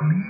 X3, Carlífera